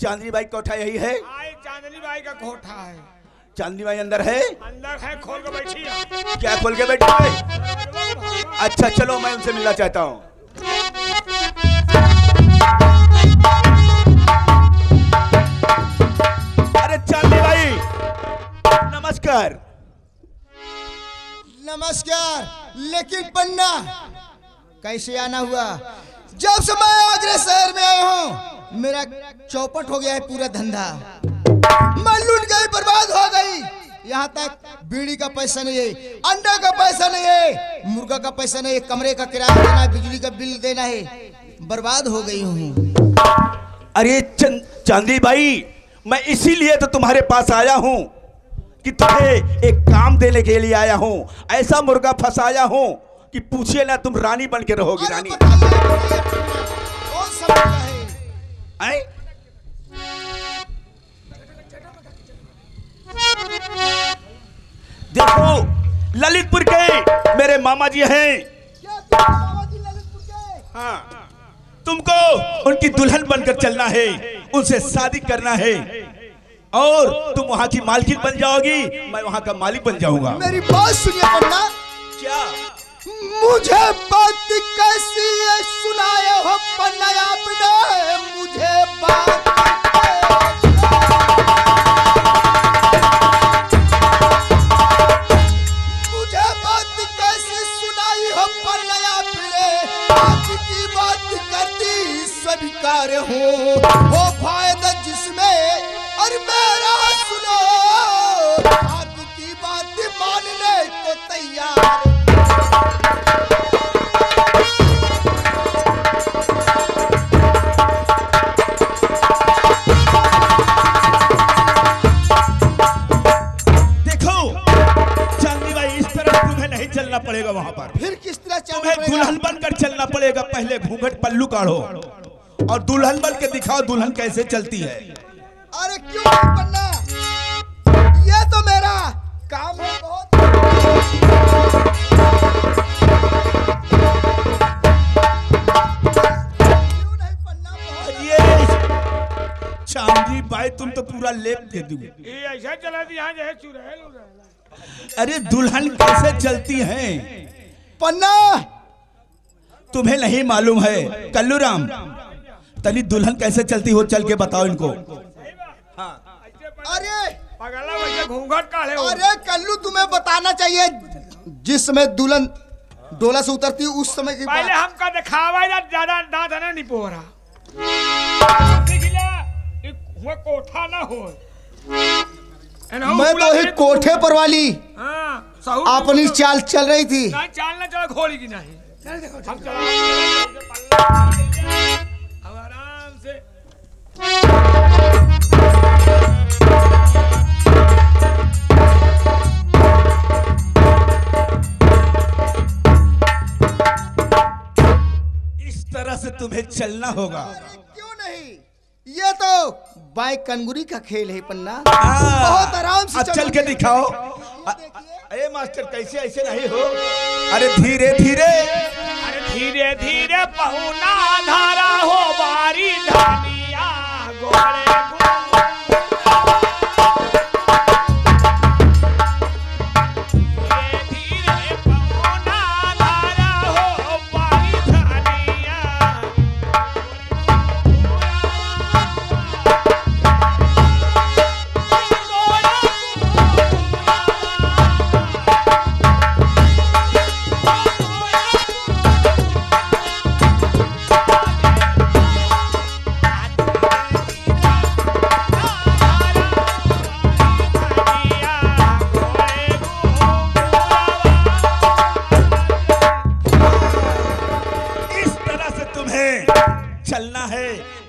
चांदनी by कोठा यही है? चांदनी बाई का कोठा है। चांदनी बाई अंदर है? अंदर है खोल के बैठी क्या खोल के बैठे है? अच्छा चलो मैं उनसे मिलना चाहता हूँ। अरे चांदनी बाई नमस्कार। नमस्कार लेकिन पन्ना कैसे आना हुआ? जब से मैं आगरा हूँ मेरा चौपट हो गया है पूरा धंधा। मैं लूट गई बर्बाद हो गई। यहाँ तक बीड़ी का पैसा नहीं है अंडा का पैसा नहीं है मुर्गा का पैसा नहीं है कमरे का किराया देना है बिजली का बिल देना है। बर्बाद हो गई हूँ। अरे चांदी बाई मैं इसीलिए तो तुम्हारे पास आया हूँ कि तुम्हें एक काम देने के लिए आया हूँ। ऐसा मुर्गा फंसाया हूँ कि पूछिए ना तुम रानी बन के रहोगी रानी। कौन सा मुर्गा है? आए? देखो ललितपुर के मेरे मामा जी हैं? हाँ। तुमको उनकी दुल्हन बनकर चलना है उनसे शादी करना है। और तुम वहाँ की मालकिन बन जाओगी मैं वहाँ का मालिक बन जाऊँगा। मेरी बात सुनिए क्या? मुझे बात कैसी सुनाए हो पन्ना आपने मुझे बात हो स्वीकार हूँ। वो फ़ायदा जिसमें और मेरा सुनो। आपकी बात मानने को तैयार। पड़ेगा वहाँ पर। फिर किस तरह चलना तुम्हें दुल्हन बनकर चलना पड़ेगा। पहले घूंघट पल्लू काढ़ो और दुल्हन बन के दिखाओ दुल्हन कैसे चलती है। अरे क्यों नहीं पन्ना ये तो मेरा काम है बहुत। क्यों नहीं पन्ना बहुत? ये चांदी भाई तुम तो पूरा लेप दे दूँगे। ये ऐसा चला दी यहाँ जो है चुड़ैल। अरे दुल्हन कैसे चलती है? पन्ना! तुम्हें नहीं मालूम है कल्लू राम तनी दुल्हन कैसे चलती हो चल के बताओ इनको। अरे! हो। अरे कल्लू तुम्हें बताना चाहिए जिस समय दुल्हन डोला से उतरती उस समय की पहले बात। हमका दिखावा या ज़्यादा दांत है ना नहीं ये हुआ कोठा ना हो। मैं तो ही कोठे पर वाली। हाँ अपनी चाल चल रही थी। चाल ना चला खोली की नहीं। हम चला आराम से। इस तरह से तुम्हें चलना होगा। क्यों नहीं? ये तो बाइक कनगुरी का खेल है पन्ना। बहुत आराम से चल के दिखाओ। अरे मास्टर कैसे ऐसे नहीं हो? अरे धीरे धीरे। अरे धीरे धीरे पहुना धारा हो बारी धानिया गोरे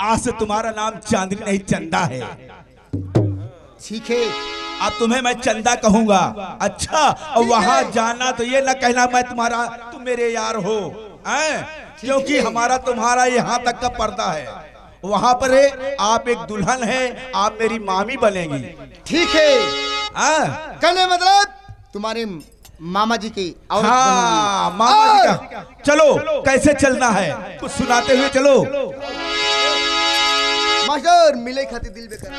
आज से तुम्हारा नाम चांदनी नहीं चंदा है। ठीक है। अब तुम्हें मैं चंदा कहूँगा। अच्छा और वहाँ जाना तो ये ना कहना मैं तुम्हारा तुम मेरे यार हो हैं? क्योंकि हमारा तुम्हारा यहाँ तक का पर्दा है। वहाँ पर है, आप एक दुल्हन है आप मेरी मामी बनेगी। ठीक है। हाँ? कहने मतलब तुम्हारे मामा जी की हाँ मामा जी का। चलो कैसे चलना है? कुछ सुनाते हुए चलो। मास्टर मिले खातिर दिल बेकर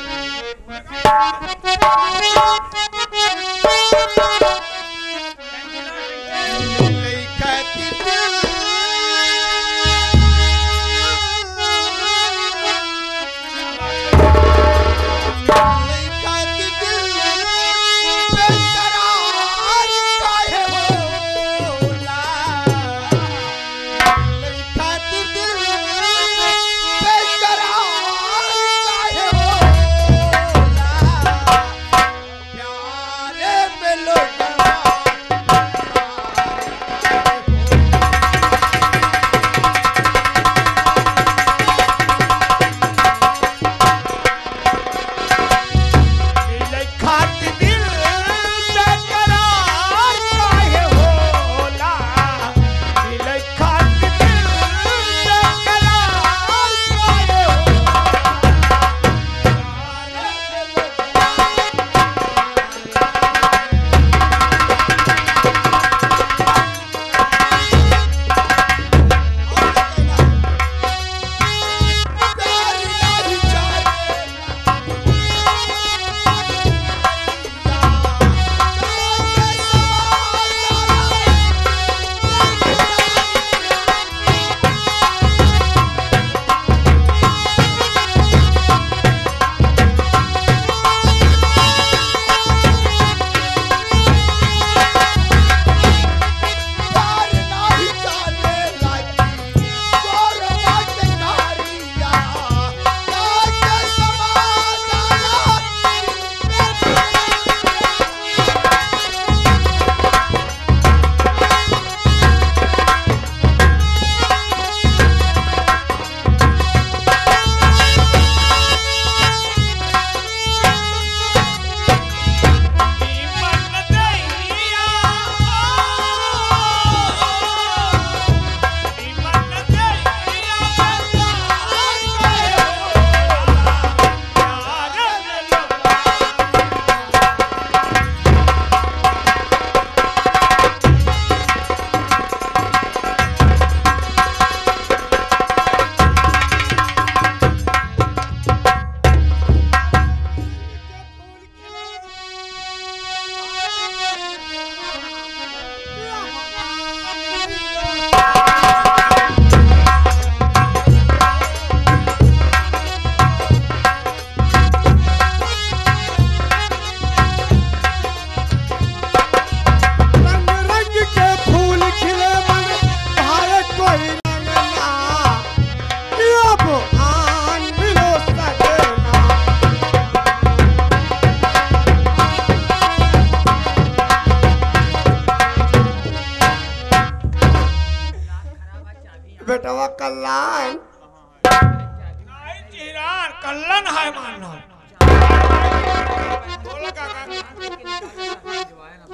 कल्लन है? मानना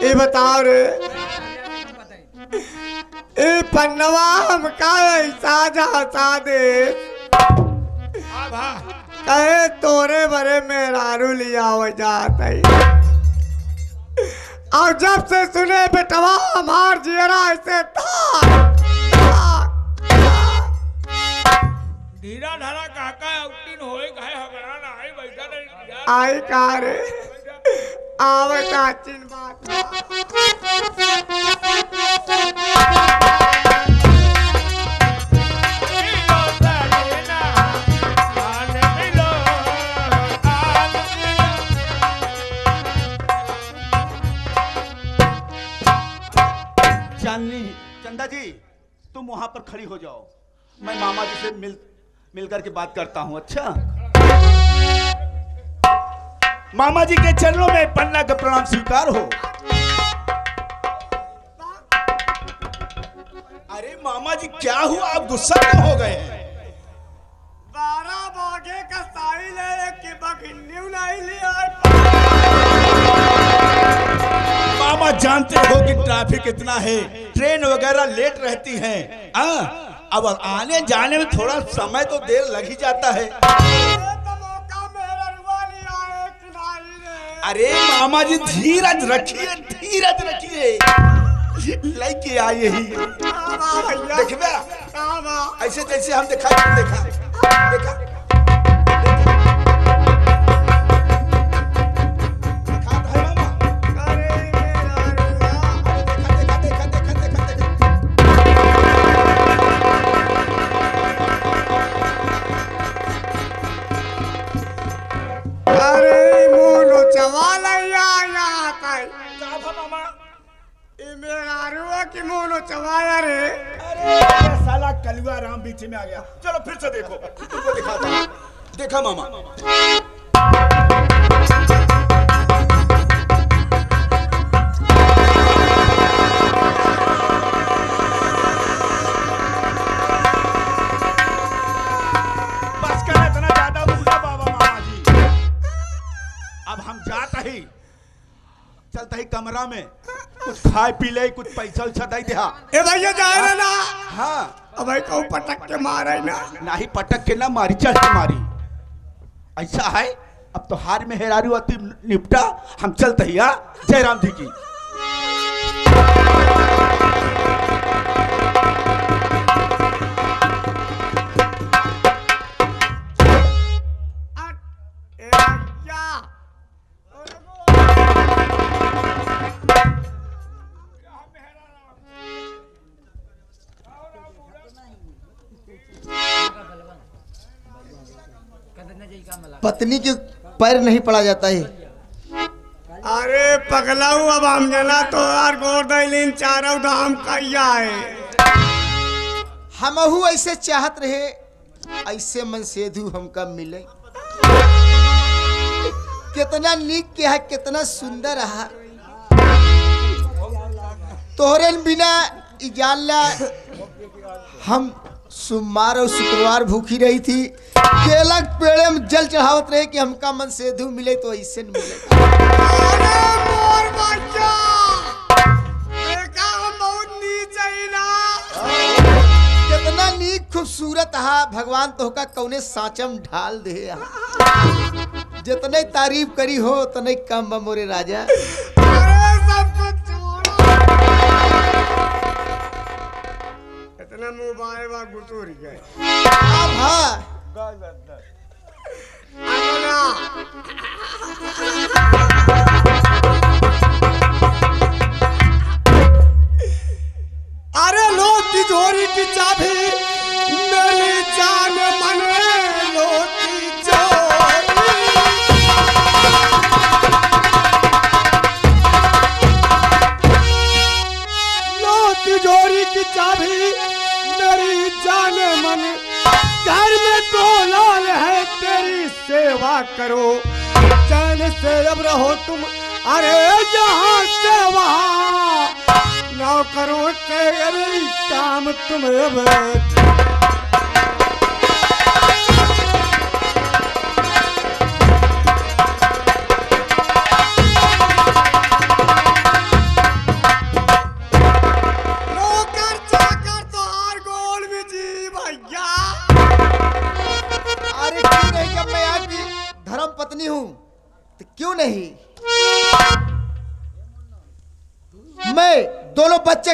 ये बताओ रे। ए पन्नवा हम का ऐसा जाता दे। कहे तोरे बरे मेहरारू लिया हो जाता और जब से सुने बेटवा हमार जियरा ऐसे था धीरा धरा काका उठिन होए बैठा नहीं किया का रे बात चांदनी चंदा जी तुम वहाँ पर खड़ी हो जाओ। मैं मामा जी से मिल मिलकर के बात करता हूँ अच्छा? मामा जी के चरणों में पन्ना का प्रणाम स्वीकार हो। अरे मामा जी क्या हुआ? आप गुस्सा क्यों हो गए हैं? बारह बागे का साई ले के बगिन्नी नहीं लिया मामा जानते हो कि ट्रैफ़िक इतना है ट्रेन वगैरह लेट रहती हैं। हाँ? अब आने जाने में थोड़ा समय तो देर लग ही जाता है। आए अरे मामा जी धीरज रखिए धीरज रखिए। लेके आइए ही। आवा ऐसे जैसे हम देखा देखा देखा। चवाया रे अरे साला कलुआ राम बीच में आ गया चलो फिर से देखो तुमको दिखाता हूँ देखा मामा ले कुछ पैसा उसा दे दे ए भैया जाए रे ना। हाँ। अब भाई कहूँ पटक के मारे ना। ना ही पटक के ना मारी चल के मारी। ऐसा है? अब तो हार में हेरारू अति निपटा हम चलते हैं हाँ? जयराम जी की। पत्नी के पैर नहीं पड़ा जाता है। अरे पगलाऊ अब हम जना तो यार गोर दैलिन चारों धाम कैया है। हमहू ऐसे चाहत रहे ऐसे मन सेधु हमका मिले। कितना नीक के है कितना सुंदर है तोहरे बिना इजाला हम सोमवार और शुक्रवार भूखी रही थी। केला के पेड़े में जल चढ़ावत रहे कि हमका मन सेधु मिले तो ऐसे न मिले। मोर बच्चा! देखा हम बहुत नीचे ना? कितना नीक खूबसूरत हा। भगवान तोहका कौने साचम ढाल दे जितने तारीफ़ करी हो उतने कम बा मोरे राजा। इतना मोबाइल वा गुतोरी गए। अब हाँ। अगला अरे लो तिजोरी की चाबी। मन घर में तो लाल है, तेरी सेवा करो। चैन से अब रहो तुम, अरे जहाँ से वहाँ नौकरों के अरे काम तुम अब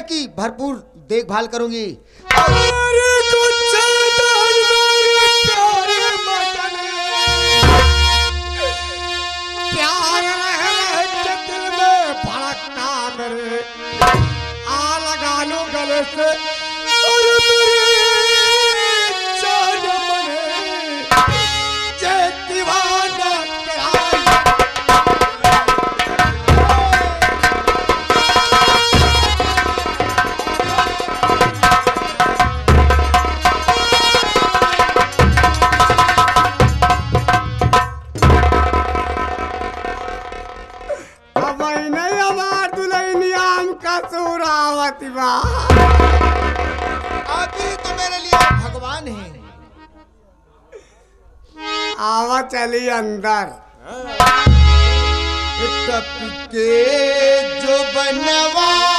की भरपूर देखभाल करूँगी। आवा चली अंदर। के जो बनवा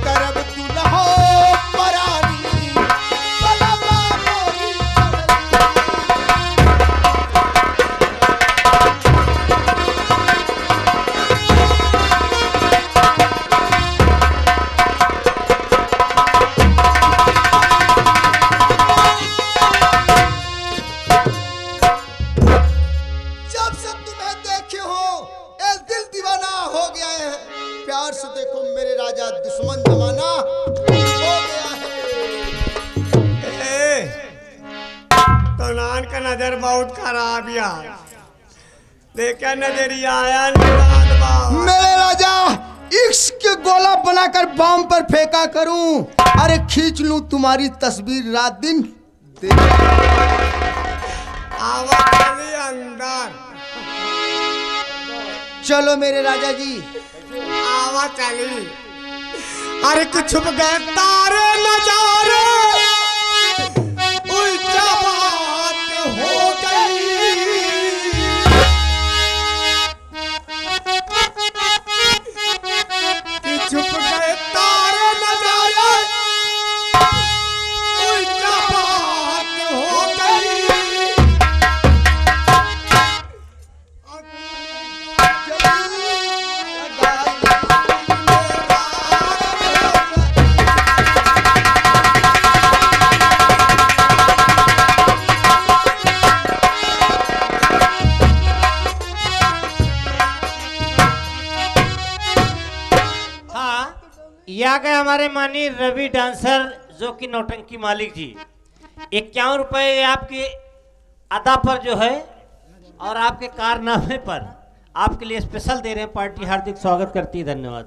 ಉತ್ತರ खींच लूँ तुम्हारी तस्वीर रात दिन। अंदर चलो मेरे राजा जी। आवा चली। अरे कुछ छुप गए तारे नजारे यहाँ गए हमारे मानी रवि डांसर जो कि नौटंकी मालिक जी इक्यावन रुपए आपके अदा पर जो है और आपके कारनामे पर आपके लिए स्पेशल दे रहे हैं पार्टी हार्दिक स्वागत करती है धन्यवाद।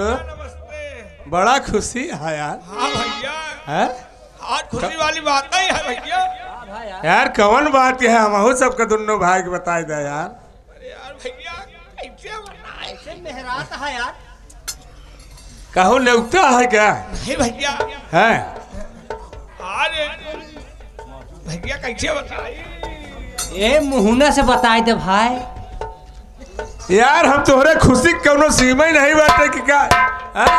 नमस्ते बड़ा खुशी है यार। हाँ भैया। है? आज खुशी वाली बात नहीं है भैया। यार कौन बात है? हम सबके दोनों भाई के बताई दे यार। अरे यार भैया कैसे बनाए ऐसे मेहरात है यार। कहूँ नेवता है क्या? नहीं भैया। है? भैया कैसे बताए ये मुहुना से बताए दे भाई। यार हम तोहरे खुशी के कौनो सीमा ही नहीं बाटे कि क्या? हैं?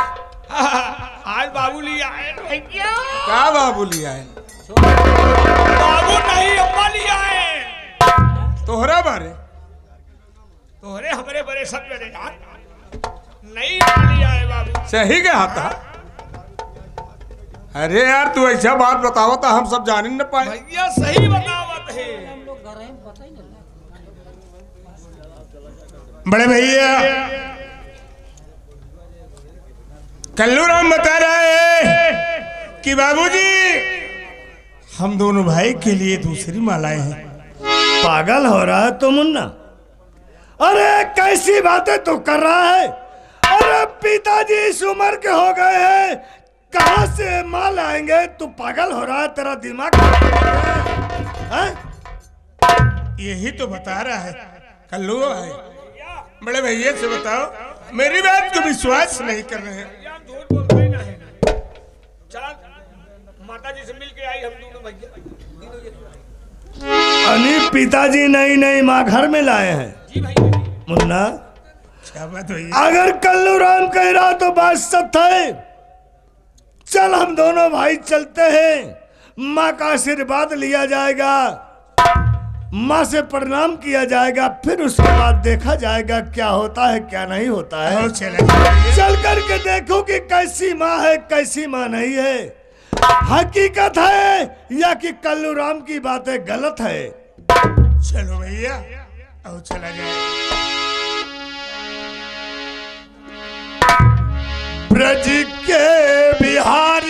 आज बाबू लिया है। भैया का बाबू लिया है? बाबू नहीं अम्मा लिया है। तोहरा बारे? तोहरे हमरे बड़े सब मेरे यार नहीं लिया है बाबू। सही कहा था अरे यार तू ऐसा बात बताओ तो हम सब जान ही न पाए। भैया सही बतावत है। बड़े भैया। कल्लू राम बता रहे हैं कि बाबूजी हम दोनों भाई के लिए दूसरी मालाएँ हैं। पागल हो रहा है तो मुन्ना अरे कैसी बातें तू कर रहा है? अरे पिताजी इस उम्र के हो गए हैं। कहाँ से माल आएँगे? तू पागल हो रहा है तेरा दिमाग हैं? यही तो बता रहा है। कल्लू है बड़े भैया से बताओ मेरी बात को विश्वास नहीं कर रहे हैं। माता जी अनिल पिताजी नहीं नहीं माँ घर में लाए हैं। मुन्ना अगर कल्लू राम कह रहा तो बात सत्य है। चल हम दोनों भाई चलते हैं। माँ का आशीर्वाद लिया जाएगा। माँ से प्रणाम किया जाएगा फिर उसके बाद देखा जाएगा क्या होता है क्या नहीं होता है। और चला करके देखो कि कैसी माँ है कैसी माँ नहीं है। हकीकत है या कि कल्लू राम की बातें गलत है? चलो भैया और चला जाए। ब्रज के बिहार